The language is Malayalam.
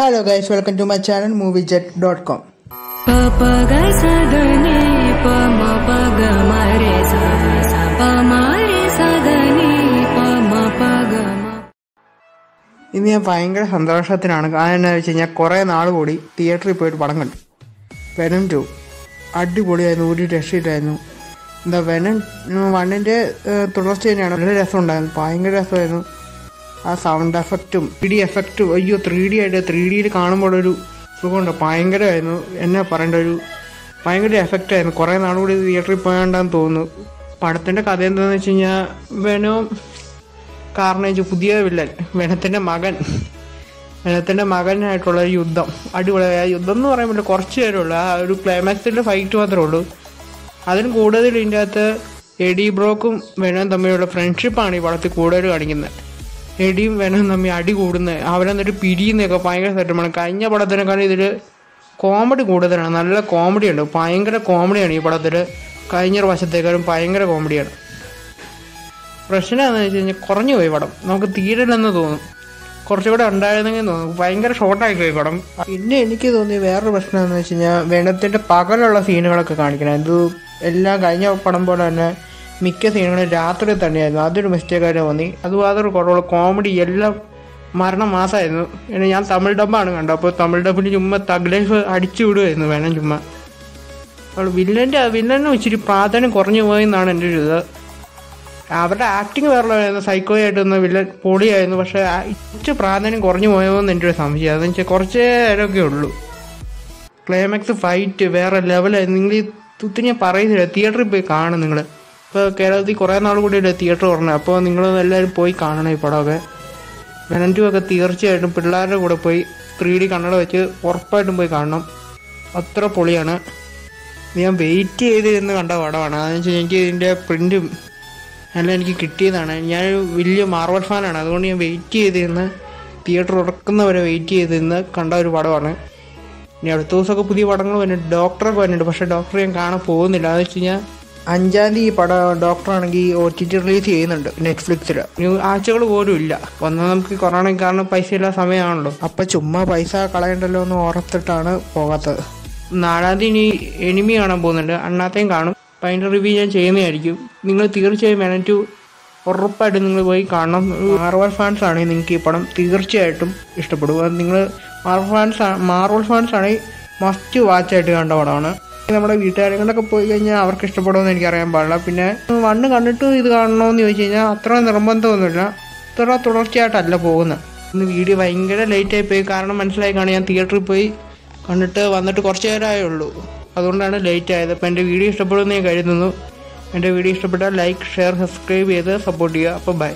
Hello guys welcome to my channel movie jet dot com ഇന്ന് ഞാൻ ഭയങ്കര സന്തോഷത്തിനാണ് കാരണം എന്നാ വെച്ച് കഴിഞ്ഞാൽ കുറേ നാൾ കൂടി തിയേറ്ററിൽ പോയിട്ട് പടം കണ്ടു. വെനം ടു അടിപൊളിയായിരുന്നു. ഒരു രക്ഷയില്ലായിരുന്നു. എന്താ വെനം വണ്ണിന്റെ തുടർച്ച തന്നെയാണ് രസം ഉണ്ടായിരുന്നു ഭയങ്കര രസമായിരുന്നു. ആ സൗണ്ട് എഫക്റ്റും ത്രീ ഡി എഫക്റ്റും അയ്യോ ത്രീ ഡി ആയിട്ട് ത്രീ ഡിയിൽ കാണുമ്പോഴൊരു സുഖമുണ്ട്. ഭയങ്കരമായിരുന്നു. എന്നാ പറയേണ്ട ഒരു ഭയങ്കര എഫക്റ്റ് ആയിരുന്നു. കുറേ നാൾ കൂടി തിയേറ്ററിൽ പോയാണ്ടാന്ന് തോന്നുന്നു. പടത്തിന്റെ കഥ എന്താണെന്ന് വെച്ച് കഴിഞ്ഞാൽ വെനോം കാർണേജ് പുതിയ വില്ലൻ വെനത്തിന്റെ മകൻ. വെനത്തിന്റെ മകനായിട്ടുള്ള യുദ്ധം. അടിപൊളി ആ യുദ്ധം എന്ന് പറയുമ്പോൾ കുറച്ച് പേരുള്ളൂ. ആ ഒരു ക്ലൈമാക്സിന്റെ ഫൈറ്റ് മാത്രമേ ഉള്ളൂ. അതിന് കൂടുതൽ ഇതിന്റെ അകത്ത് എഡി ബ്രോക്കും വെനോം തമ്മിലുള്ള ഫ്രണ്ട്ഷിപ്പാണ് ഈ പടത്തിൽ കൂടുതൽ കാണിക്കുന്നത്. എഡിയും വേണം തമ്മിൽ അടി കൂടുന്നത് അവരെന്നിട്ട് പിരിയുന്നതൊക്കെ ഭയങ്കര സെറ്റമാണ് കഴിഞ്ഞ പടത്തിനേക്കാളും ഇതിൽ കോമഡി കൂടുതലാണ്. നല്ല കോമഡി ഉണ്ട് ഭയങ്കര കോമഡിയാണ് ഈ പടത്തിൽ കഴിഞ്ഞ ഒരു വശത്തേക്കാളും ഭയങ്കര കോമഡിയാണ്. പ്രശ്നം എന്താണെന്ന് വെച്ച് കഴിഞ്ഞാൽ കുറഞ്ഞു പോയി പടം. നമുക്ക് തീരില്ലെന്ന് തോന്നും. കുറച്ചുകൂടെ ഉണ്ടായിരുന്നെങ്കിൽ തോന്നും. ഭയങ്കര ഷോർട്ടായി പോയി പടം. പിന്നെ എനിക്ക് തോന്നിയ വേറൊരു പ്രശ്നം എന്ന് വെച്ച് കഴിഞ്ഞാൽ വേണത്തിന്റെ പകലുള്ള സീനുകളൊക്കെ കാണിക്കണം. ഇത് എല്ലാം കഴിഞ്ഞ പടം പോലെ തന്നെ മിക്ക സീനുകളും രാത്രി തന്നെയായിരുന്നു. അതൊരു മിസ്റ്റേക്കായിട്ട് തോന്നി അത് അതൊരു കുറവുള്ള കോമഡി എല്ലാം മരണം മാസമായിരുന്നു പിന്നെ ഞാൻ തമിഴ് ഡബ്ബാണ് കണ്ടത്. അപ്പോൾ തമിഴ് ഡബിന് ചുമ്മാ തഗ് ലൈഫ് അടിച്ചു വിടുമായിരുന്നു വേണം ചുമ്മാ. അപ്പോൾ വില്ലന്റെ വില്ലനും ഇച്ചിരി പ്രാധാന്യം കുറഞ്ഞു പോയെന്നാണ് എന്റെ ഒരു ഇത്. അവരുടെ ആക്ടിങ് വേറെ സൈക്കോ ആയിട്ട് വന്ന വില്ലൻ പൊളിയായിരുന്നു. പക്ഷേ ഇച്ചിരി പ്രാധാന്യം കുറഞ്ഞു പോയോന്ന് എന്റെ ഒരു സംശയം. അതെന്ന് വെച്ചാൽ കുറച്ചേ നേരമൊക്കെ ഉള്ളൂ. ക്ലൈമാക്സ് ഫൈറ്റ് വേറെ ലെവലായിരുന്നു നിങ്ങൾ ഈ തുത്തി ഞാൻ പറയുന്നില്ല തിയേറ്ററിൽ പോയി കാണും നിങ്ങൾ ഇപ്പോൾ കേരളത്തിൽ കുറേ നാൾ കൂടിയല്ലേ തിയേറ്റർ തുറന്നു. അപ്പോൾ നിങ്ങൾ എല്ലാവരും പോയി കാണണം ഈ പടമൊക്കെ. വെനന്റു ഒക്കെ തീർച്ചയായിട്ടും പിള്ളേരുടെ കൂടെ പോയി ത്രീ ഡി കണ്ണട വെച്ച് ഉറപ്പായിട്ടും പോയി കാണണം. അത്ര പൊളിയാണ്. ഞാൻ വെയിറ്റ് ചെയ്ത് ഇരുന്ന് കണ്ട പടമാണ്. അതെന്ന് വെച്ചാൽ എനിക്ക് ഇതിന്റെ പ്രിന്റും എല്ലാം എനിക്ക് കിട്ടിയതാണ്. ഞാൻ വലിയ മാർവൽ ഫാനാണ് അതുകൊണ്ട് ഞാൻ വെയിറ്റ് ചെയ്തിരുന്ന് തിയേറ്റർ ഉറക്കുന്നവരെ വെയിറ്റ് ചെയ്തിരുന്ന് കണ്ട ഒരു പടമാണ്. ഇനി അടുത്ത ദിവസമൊക്കെ പുതിയ പടങ്ങൾ വന്നിട്ട് ഡോക്ടറൊക്കെ വന്നിട്ടുണ്ട് പക്ഷേ ഡോക്ടറെ ഞാൻ കാണാൻ പോകുന്നില്ല. അതെന്ന് വെച്ച് കഴിഞ്ഞാൽ അഞ്ചാം തീയതി പടം ഡോക്ടറാണെങ്കിൽ ഒ ടി ടി റിലീസ് ചെയ്യുന്നുണ്ട് നെറ്റ്ഫ്ലിക്സിൽ. ന്യൂ ആഴ്ചകൾ പോലും ഇല്ല. വന്നാൽ നമുക്ക് കൊറോണ കാരണം പൈസ ഇല്ലാത്ത സമയമാണല്ലോ. അപ്പം ചുമ്മാ പൈസ കളയണ്ടല്ലോ എന്ന് ഓർത്തിട്ടാണ് പോകാത്തത്. നാലാം തീയതി എനിമി കാണാൻ പോകുന്നുണ്ട്. അണ്ണാത്തേയും കാണും. അപ്പം അതിന്റെ റിവ്യൂ ഞാൻ ചെയ്യുന്നതായിരിക്കും. നിങ്ങൾ തീർച്ചയായും വേണം ടു ഉറപ്പായിട്ടും നിങ്ങൾ പോയി കാണണം. മാർവൽ ഫാൻസ് ആണെങ്കിൽ നിങ്ങൾക്ക് ഈ പടം തീർച്ചയായിട്ടും ഇഷ്ടപ്പെടും. നിങ്ങൾ മാർവൽ ഫാൻസ് മാർവൽ ഫാൻസ് ആണെങ്കിൽ മസ്റ്റ് വാച്ച് ആയിട്ട് കണ്ട പടമാണ്. നമ്മുടെ വീട്ടുകാരെ കൊണ്ടൊക്കെ പോയി കഴിഞ്ഞാൽ അവർക്ക് ഇഷ്ടപ്പെടുമെന്ന് എനിക്കറിയാൻ പാടില്ല. പിന്നെ വണ്ണ് കണ്ടിട്ട് ഇത് കാണണമെന്ന് ചോദിച്ചു കഴിഞ്ഞാൽ അത്ര നിർബന്ധമൊന്നുമില്ല. ഇത്ര തുടർച്ചയായിട്ടല്ല പോകുന്നത് ഇന്ന് വീഡിയോ ഭയങ്കര ലേറ്റായി പോയി. കാരണം മനസ്സിലായി കാണും ഞാൻ തിയേറ്ററിൽ പോയി കണ്ടിട്ട് വന്നിട്ട് കുറച്ച് നേരമേ ഉള്ളൂ. അതുകൊണ്ടാണ് ലേറ്റ് ആയത്. അപ്പോൾ എന്റെ വീഡിയോ ഇഷ്ടപ്പെടുമെന്ന് ഞാൻ കരുതുന്നു. എന്റെ വീഡിയോ ഇഷ്ടപ്പെട്ടാൽ ലൈക്ക് ഷെയർ സബ്സ്ക്രൈബ് ചെയ്ത് സപ്പോർട്ട് ചെയ്യുക. അപ്പോൾ ബൈ